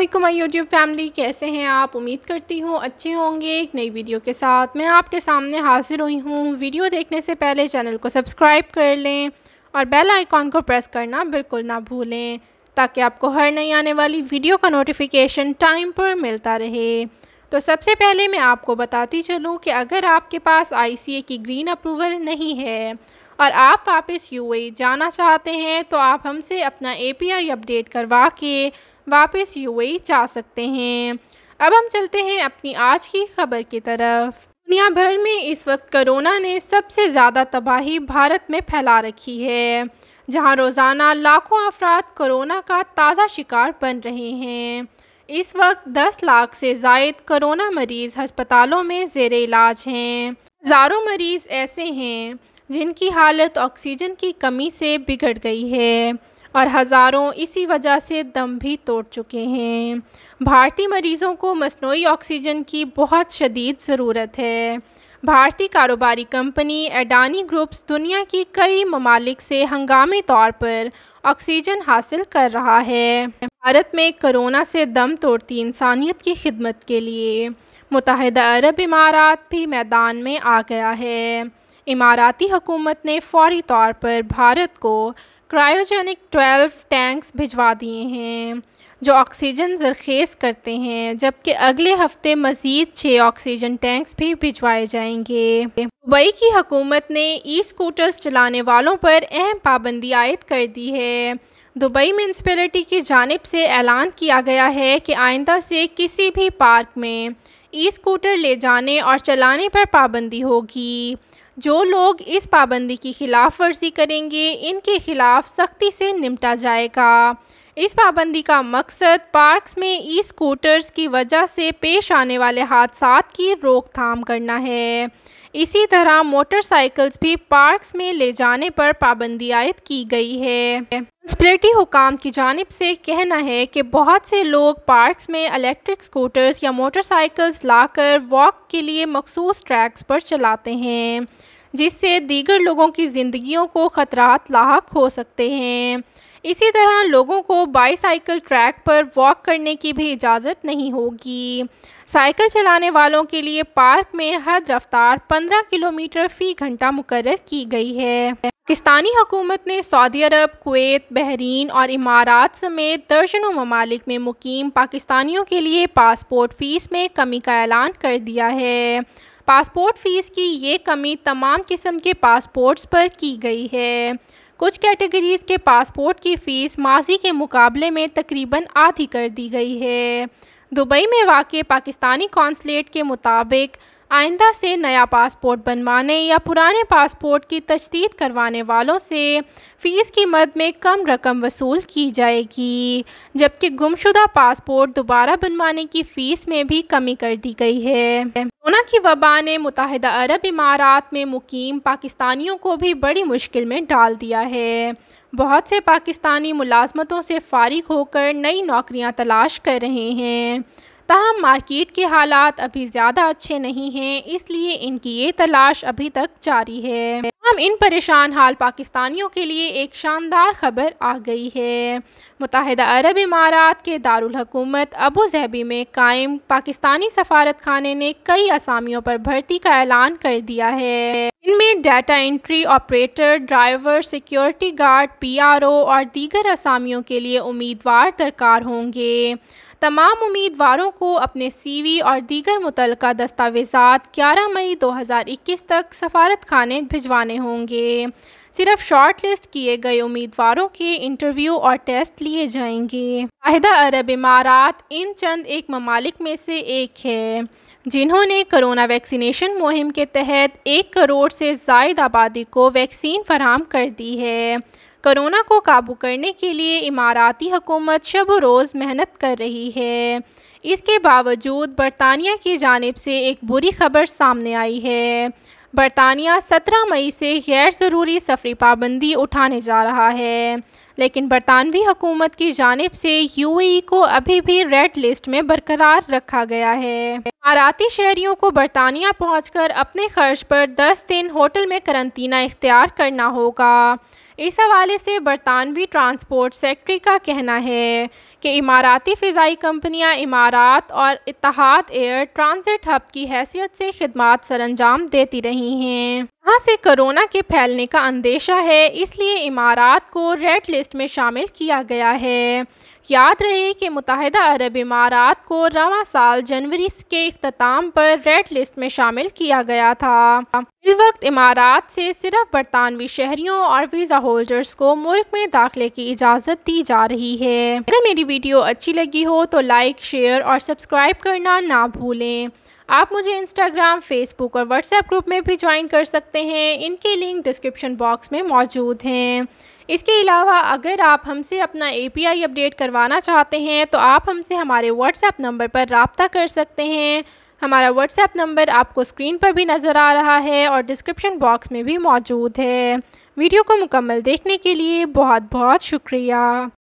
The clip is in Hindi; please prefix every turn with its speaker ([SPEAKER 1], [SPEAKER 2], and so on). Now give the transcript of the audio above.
[SPEAKER 1] वालेकुम माई यूट्यूब फैमिली कैसे हैं आप? उम्मीद करती हूँ अच्छे होंगे। एक नई वीडियो के साथ मैं आपके सामने हाजिर हुई हूँ। वीडियो देखने से पहले चैनल को सब्सक्राइब कर लें और बेल आइकॉन को प्रेस करना बिल्कुल ना भूलें, ताकि आपको हर नई आने वाली वीडियो का नोटिफिकेशन टाइम पर मिलता रहे। तो सबसे पहले मैं आपको बताती चलूँ कि अगर आपके पास ICA की ग्रीन अप्रूवल नहीं है और आप वापस यू जाना चाहते हैं तो आप हमसे अपना एपीआई अपडेट करवा के वापस यू जा सकते हैं। अब हम चलते हैं अपनी आज की खबर की तरफ़। दुनिया भर में इस वक्त कोरोना ने सबसे ज़्यादा तबाही भारत में फैला रखी है, जहाँ रोज़ाना लाखों अफराद कोरोना का ताज़ा शिकार बन रहे हैं। इस वक्त 10 लाख से जायद कोरोना मरीज़ हस्पतालों में जेर इलाज हैं। हज़ारों मरीज़ ऐसे हैं जिनकी हालत ऑक्सीजन की कमी से बिगड़ गई है। और हज़ारों इसी वजह से दम भी तोड़ चुके हैं। भारतीय मरीज़ों को मसनू ऑक्सीजन की बहुत शदीद ज़रूरत है। भारतीय कारोबारी कंपनी एडानी ग्रुप्स दुनिया की कई ममालिक से हंगामी तौर पर ऑक्सीजन हासिल कर रहा है। भारत में कोरोना से दम तोड़ती इंसानियत की खिदमत के लिए मुतहदा अरब इमारात भी मैदान में आ गया है। इमाराती हुकूमत ने फौरी तौर पर भारत को क्रायोजेनिक 12 टैंक्स भिजवा दिए हैं, जो ऑक्सीजन जरखेज़ करते हैं, जबकि अगले हफ़्ते मज़ीद छः ऑक्सीजन टैंक्स भी भिजवाए जाएँगे। दुबई की हुकूमत ने ई स्कूटर्स चलाने वालों पर अहम पाबंदी आयद कर दी है। दुबई म्यूनसिपलिटी की जानब से ऐलान किया गया है कि आइंदा से किसी भी पार्क में ई स्कूटर ले जाने और चलाने पर पाबंदी होगी। जो लोग इस पाबंदी की खिलाफ वर्जी करेंगे, इनके खिलाफ सख्ती से निपटा जाएगा। इस पाबंदी का मकसद पार्क्स में ई स्कूटर्स की वजह से पेश आने वाले हादसा की रोकथाम करना है। इसी तरह मोटरसाइकिल्स भी पार्क्स में ले जाने पर पाबंदी आयद की गई है। म्यूनसिपलिटी हुकाम की जानब से कहना है कि बहुत से लोग पार्क्स में इलेक्ट्रिक स्कूटर्स या मोटरसाइकिल्स लाकर वॉक के लिए मखसूस ट्रैक्स पर चलाते हैं। जिससे दीगर लोगों की ज़िंदगियों को ख़तरात लाक हो सकते हैं। इसी तरह लोगों को बाईसाइकिल ट्रैक पर वॉक करने की भी इजाज़त नहीं होगी। साइकिल चलाने वालों के लिए पार्क में हद रफ्तार 15 किलोमीटर फ़ी घंटा मुकर की गई है। पाकिस्तानी हुकूमत ने सऊदी अरब, कुवैत, बहरीन और इमारात समेत दर्जनों ममालिक में मुकीम पाकिस्तानियों के लिए पासपोर्ट फ़ीस में कमी का ऐलान कर दिया है। पासपोर्ट फ़ीस की ये कमी तमाम किस्म के पासपोर्ट्स पर की गई है। कुछ कैटेगरीज़ के पासपोर्ट की फ़ीस माजी के मुकाबले में तकरीबन आधी कर दी गई है। दुबई में वाक़ पाकिस्तानी कौंसलेट के मुताबिक आइंदा से नया पासपोर्ट बनवाने या पुराने पासपोर्ट की तजदीद करवाने वालों से फ़ीस की मद में कम रकम वसूल की जाएगी, जबकि गुमशुदा पासपोर्ट दोबारा बनवाने की फ़ीस में भी कमी कर दी गई है। कोरोना की वबा ने मुतहदा अरब इमारात में मुकीम पाकिस्तानियों को भी बड़ी मुश्किल में डाल दिया है। बहुत से पाकिस्तानी मुलाजमतों से फारिग होकर नई नौकरियाँ तलाश कर रहे हैं। तहम मार्केट के हालात अभी ज़्यादा अच्छे नहीं हैं, इसलिए इनकी ये तलाश अभी तक जारी है। हम इन परेशान हाल पाकिस्तानियों के लिए एक शानदार खबर आ गई है। मुतहदा अरब इमारात के दारुल हुकूमत अबू जहबी में कायम पाकिस्तानी सफारत खाने ने कई असामियों पर भर्ती का ऐलान कर दिया है। इनमें data entry operator, driver, security guard, PRO और दीगर असामियों के लिए उम्मीदवार दरकार होंगे। तमाम उम्मीदवारों को अपने सीवी और दीगर मुतल दस्तावेज़ात 11 मई 2021 तक सफारत खाने भिजवाने होंगे। सिर्फ़ शॉर्ट लिस्ट किए गए उम्मीदवारों के इंटरव्यू और टेस्ट लिए जाएँगे। वाहिदा अरब इमारात, इन चंद एक ममालिक में से एक है, जिन्होंने कोरोना वैक्सीनेशन मुहिम के तहत एक करोड़ से जायद आबादी को वैक्सीन फराम कर दी है। कोरोना को काबू करने के लिए इमाराती हुकूमत शब रोज़ मेहनत कर रही है। इसके बावजूद बरतानिया की जानब से एक बुरी खबर सामने आई है। बरतानिया 17 मई से गैर ज़रूरी सफरी पाबंदी उठाने जा रहा है। लेकिन बरतानवी हुकूमत की जानब से यूएई को अभी भी रेड लिस्ट में बरकरार रखा गया है। इमाराती शहरियों को बरतानिया पहुँच कर अपने खर्च पर 10 दिन होटल में करंतना इख्तियार करना होगा। इस हवाले से बरतानवी ट्रांसपोर्ट सेक्रेटरी का कहना है कि इमाराती फ़िज़ाई कंपनियाँ इमारात और इतिहाद एयर ट्रांजिट हब की हैसियत से खदमात सर अंजाम देती रही हैं। यहाँ से कोरोना के फैलने का अंदेशा है, इसलिए इमारात को रेड लिस्ट में शामिल किया गया है। याद रहे कि मुतहदा अरब इमारात को रवा साल जनवरी के अख्ताम पर रेड लिस्ट में शामिल किया गया था। इस वक्त इमारात से सिर्फ़ बरतानवी शहरियों और वीज़ा होल्डर्स को मुल्क में दाखिले की इजाज़त दी जा रही है। अगर मेरी वीडियो अच्छी लगी हो तो लाइक, शेयर और सब्सक्राइब करना ना भूलें। आप मुझे इंस्टाग्राम फेसबुक और व्हाट्सएप ग्रुप में भी ज्वाइन कर सकते हैं। इनके लिंक डिस्क्रिप्शन बॉक्स में मौजूद हैं। इसके अलावा अगर आप हमसे अपना एपीआई अपडेट करवाना चाहते हैं तो आप हमसे हमारे व्हाट्सएप नंबर पर रबता कर सकते हैं। हमारा व्हाट्सएप नंबर आपको स्क्रीन पर भी नज़र आ रहा है और डिस्क्रिप्शन बॉक्स में भी मौजूद है। वीडियो को मुकम्मल देखने के लिए बहुत बहुत शुक्रिया।